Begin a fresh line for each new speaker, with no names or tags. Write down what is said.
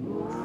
Oh.